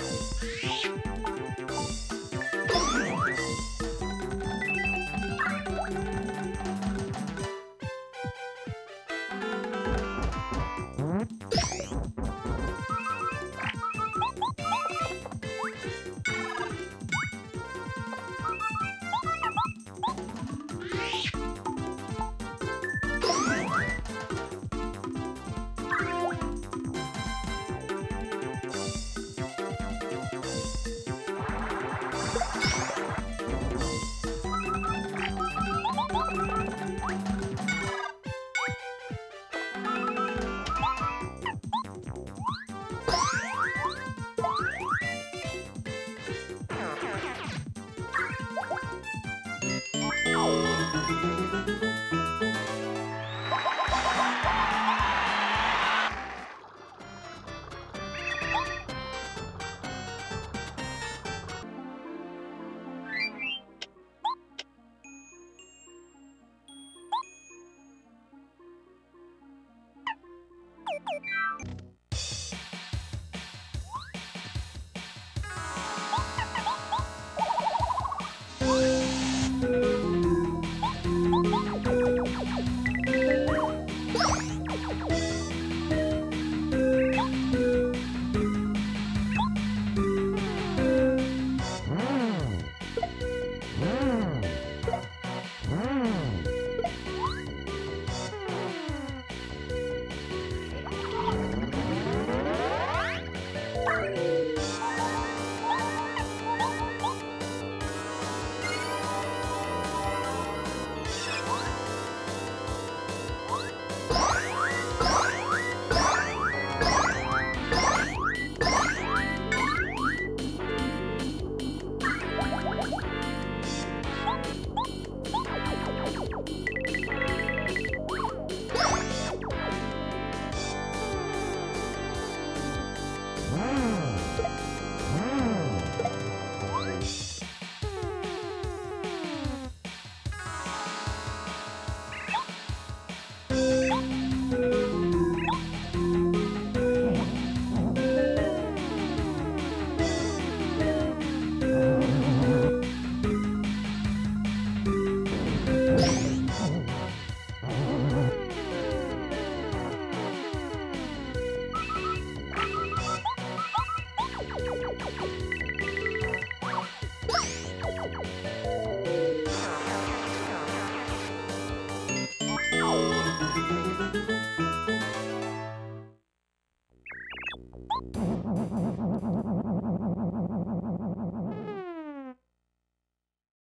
Bye.